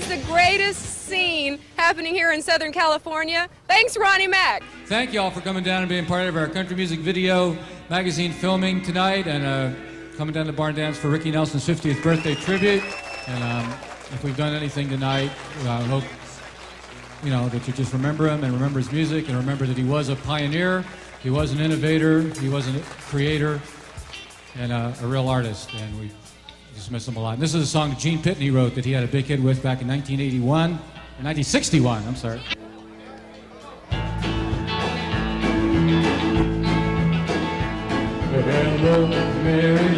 is the greatest scene happening here in Southern California. Thanks, Ronnie Mack. Thank you all for coming down and being part of our country music video magazine filming tonight and uh, coming down to Barn Dance for Ricky Nelson's 50th birthday tribute. And um, if we've done anything tonight, I hope you know that you just remember him and remember his music and remember that he was a pioneer, he was an innovator, he was a creator, and uh, a real artist. And we just miss him a lot. And this is a song Gene Pitney wrote that he had a big hit with back in 1981, or 1961. I'm sorry. Hello, Mary